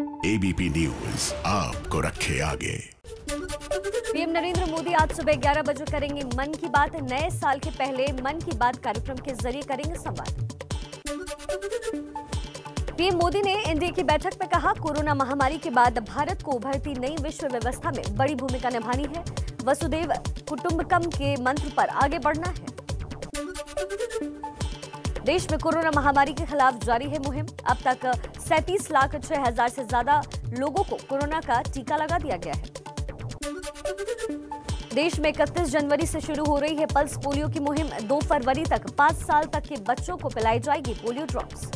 ABP news आपको रखे आगे। पीएम नरेंद्र मोदी आज सुबह 11 बजे करेंगे मन की बात। नए साल के पहले मन की बात कार्यक्रम के ज़रिए करेंगे संवाद। पीएम मोदी ने एनडीए की बैठक में कहा, कोरोना महामारी के बाद भारत को उभरती नई विश्व व्यवस्था में बड़ी भूमिका निभानी है। वसुदेव कुटुंबकम के मंत्र पर आगे बढ़ना है। देश में कोरोना महामारी के खिलाफ जारी है मुहिम। अब तक सैंतीस लाख छह हज़ार से ज़्यादा लोगों को कोरोना का टीका लगा दिया गया है। देश में 31 जनवरी से शुरू हो रही है पल्स पोलियो की मुहिम। 2 फरवरी तक 5 साल तक के बच्चों को पिलाई जाएगी पोलियो ड्रॉप्स।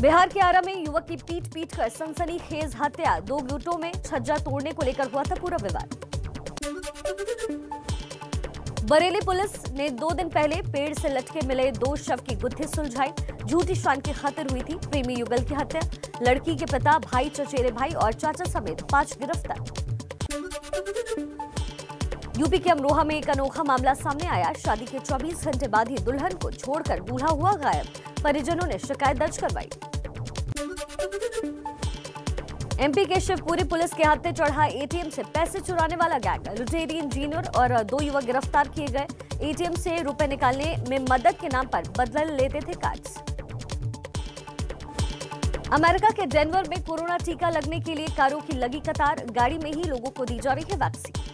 बिहार के आरा में युवक की पीट पीट कर सनसनीखेज हत्या। दो गुटों में छज्जा तोड़ने को लेकर हुआ था पूरा विवाद। बरेली पुलिस ने दो दिन पहले पेड़ से लटके मिले दो शव की गुत्थी सुलझाई। झूठी शान की खातिर हुई थी प्रेमी युगल की हत्या। लड़की के पिता, भाई, चचेरे भाई और चाचा समेत पाँच गिरफ़्तार। यूपी के अमरोहा में एक अनोखा मामला सामने आया। शादी के 24 घंटे बाद ही दुल्हन को छोड़कर दूल्हा हुआ गायब। परिजनों ने शिकायत दर्ज करवाई। एमपी के शिवपुरी पुलिस के हाथ चढ़ा एटीएम से पैसे चुराने वाला गैंग। लुटेरी इंजीनियर और दो युवक गिरफ़्तार किए गए। एटीएम से रुपए निकालने में मदद के नाम पर बदल लेते थे कार्ड अमेरिका के डेनवर में कोरोना टीका लगने के लिए कारों की लगी कतार। गाड़ी में ही लोगों को दी जा रही है वैक्सीन।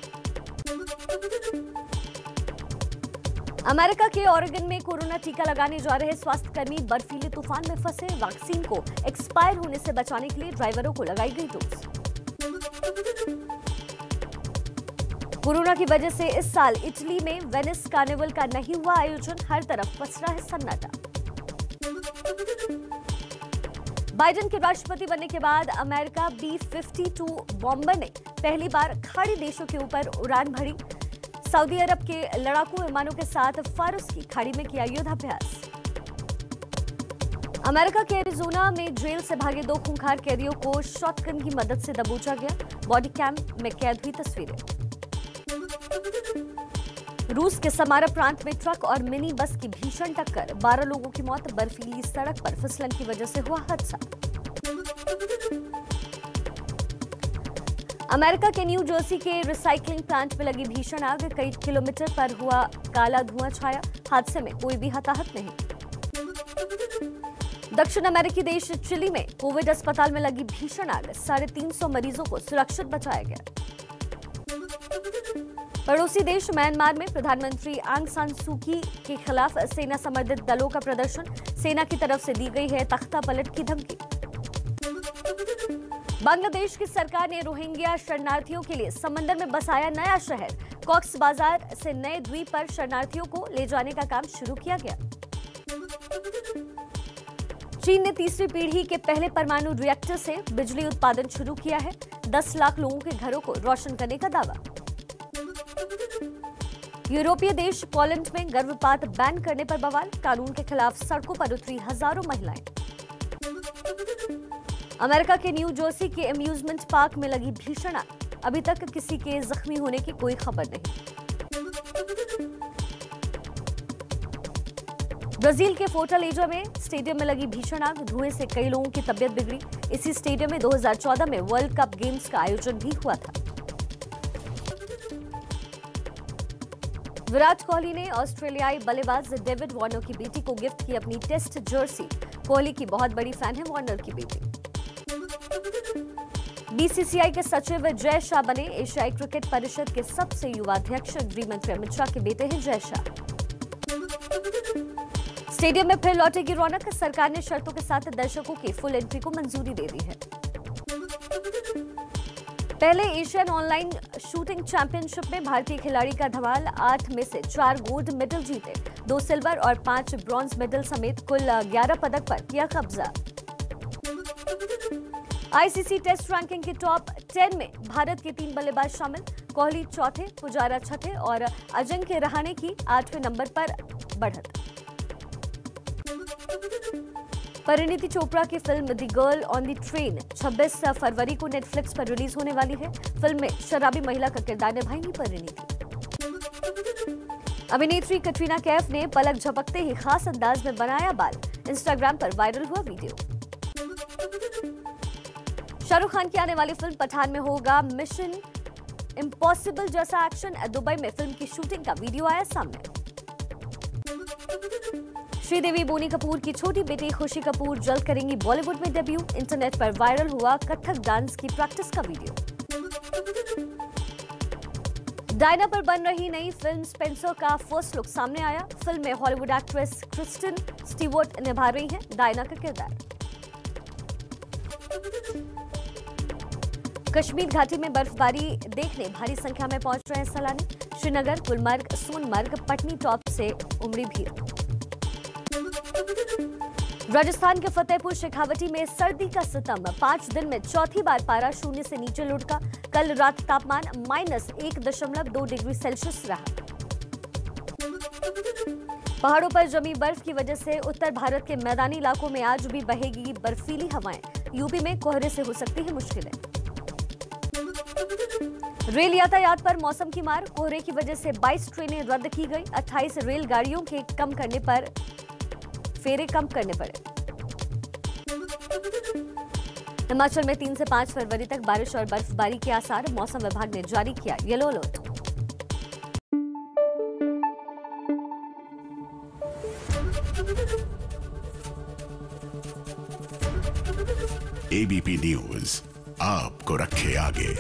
अमेरिका के ओरेगन में कोरोना टीका लगाने जा रहे स्वास्थ्यकर्मी बर्फीले तूफ़ान में फंसे वैक्सीन को एक्सपायर होने से बचाने के लिए ड्राइवरों को लगाई गई डोज। कोरोना की वजह से इस साल इटली में वेनिस कार्निवल का नहीं हुआ आयोजन, हर तरफ़ पसरा है सन्नाटा। बाइडेन के राष्ट्रपति बनने के बाद America B fifty two bomber ने पहली बार खाड़ी देशों के ऊपर उड़ान भरी। सऊदी अरब के लड़ाकू विमानों के साथ फारस की खाड़ी में किया युद्धाभ्यास। अमेरिका के एरिजोना में जेल से भागे दो खूंखार कैदियों को शॉटगन की मदद से दबोचा गया। बॉडी कैम में कैद हुई तस्वीरें। रूस के समारा प्रांत में ट्रक और मिनी बस की भीषण टक्कर। 12 लोगों की मौत, बर्फीली सड़क पर फिसलन की वजह से हुआ हादसा। अमेरिका के न्यू जर्सी के रिसाइकलिंग प्लांट में लगी भीषण आग, कई किलोमीटर पर हुआ काला धुआँ छाया। हादसे में कोई भी हताहत नहीं। दक्षिण अमेरिकी देश चिली में कोविड अस्पताल में लगी भीषण आग। साढ़े तीन सौ मरीजों को सुरक्षित बचाया गया। पड़ोसी देश म्यांमार में प्रधानमंत्री आंग सान सूकी के खिलाफ सेना समर्थित दलों का प्रदर्शन। सेना की तरफ़ से दी गई है तख्ता पलट की धमकी। बांग्लादेश की सरकार ने रोहिंग्या शरणार्थियों के लिए समंदर में बसाया नया शहर। कॉक्स बाज़ार से नए द्वीप पर शरणार्थियों को ले जाने का काम शुरू किया गया। चीन ने तीसरी पीढ़ी के पहले परमाणु रिएक्टर से बिजली उत्पादन शुरू किया है। 10 लाख लोगों के घरों को रोशन करने का दावा। यूरोपीय देश पोलैंड में गर्भपात बैन करने पर बवाल। कानून के खिलाफ सड़कों पर उतरी हज़ारों महिलाएँ। अमेरिका के न्यू जर्सी के अम्यूजमेंट पार्क में लगी भीषण आग। अभी तक किसी के जख्मी होने की कोई खबर नहीं। ब्राज़ील के फोर्टालेजा में स्टेडियम में लगी भीषण आग। धुएँ से कई लोगों की तबियत बिगड़ी। इसी स्टेडियम में 2014 में वर्ल्ड कप गेम्स का आयोजन भी हुआ था। विराट कोहली ने ऑस्ट्रेलियाई बल्लेबाज डेविड वार्नर की बेटी को गिफ्ट की अपनी टेस्ट जर्सी। कोहली की बहुत बड़ी फ़ैन है वार्नर की बेटी। बीसीसीआई के सचिव जय शाह बने। एशियाई क्रिकेट परिषद के सबसे युवा अध्यक्ष गृह मंत्री अमित शाह के बेटे हैं जय शाह। स्टेडियम में फिर लौटेगी रौनक। सरकार ने शर्तों के साथ दर्शकों की फुल एंट्री को मंजूरी दे दी है। पहले एशियन ऑनलाइन शूटिंग चैंपियनशिप में भारतीय खिलाड़ी का धमाल। आठ में से चार गोल्ड मेडल जीते। दो सिल्वर और पाँच ब्रॉन्ज मेडल समेत कुल ग्यारह पदक पर किया कब्जा। आईसीसी टेस्ट रैंकिंग के टॉप टेन में भारत के तीन बल्लेबाज शामिल। कोहली चौथे, पुजारा छठे और अजिंक्य रहाणे की आठवें नंबर पर बढ़त। परिणीति चोपड़ा की film the girl on the train 26 फरवरी को नेटफ्लिक्स पर रिलीज़ होने वाली है। फ़िल्म में शराबी महिला का किरदार निभाएँगी परिणीति। अभिनेत्री कटरीना कैफ ने पलक झपकते ही खास अंदाज में बनाया बाल। इंस्टाग्राम पर वायरल हुआ वीडियो। शाहरुख खान की आने वाली फ़िल्म पठान में होगा मिशन इम्पॉसिबल जैसा एक्शन। दुबई में फ़िल्म की शूटिंग का वीडियो आया सामने। श्रीदेवी, बोनी कपूर की छोटी बेटी खुशी कपूर जल्द करेंगी बॉलीवुड में डेब्यू। इंटरनेट पर वायरल हुआ कथक डांस की प्रैक्टिस का वीडियो। डायना पर बन रही नई फ़िल्म स्पेंसर का फ़र्स्ट लुक सामने आया। फ़िल्म में हॉलीवुड एक्ट्रेस क्रिस्टिन स्टीवर्ट निभा रही हैं। डायना का किरदार। कश्मीर घाटी में बर्फबारी देखने भारी संख्या में पहुँच रहे हैं सैलानी। श्रीनगर, गुलमर्ग, सोनमर्ग, पटनी टॉप से उमड़ी भीड़। राजस्थान के फतेहपुर शेखावटी में सर्दी का सितम। पाँच दिन में चौथी बार पारा शून्य से नीचे लुढ़का। कल रात तापमान माइनस एक दशमलव दो डिग्री सेल्सियस रहा। पहाड़ों पर जमी बर्फ़ की वजह से उत्तर भारत के मैदानी इलाकों में आज भी बहेगी बर्फीली हवाएँ। यूपी में कोहरे से हो सकती है मुश्किलें। रेल यातायात पर मौसम की मार, कोहरे की वजह से 22 ट्रेनें रद्द की गई। 28 रेलगाड़ियों के कम करने पर, फेरे कम करने पड़े। हिमाचल में तीन से पाँच फरवरी तक बारिश और बर्फबारी के आसार, मौसम विभाग ने जारी किया येलो अलर्ट। एबीपी न्यूज़ आपको रखे आगे।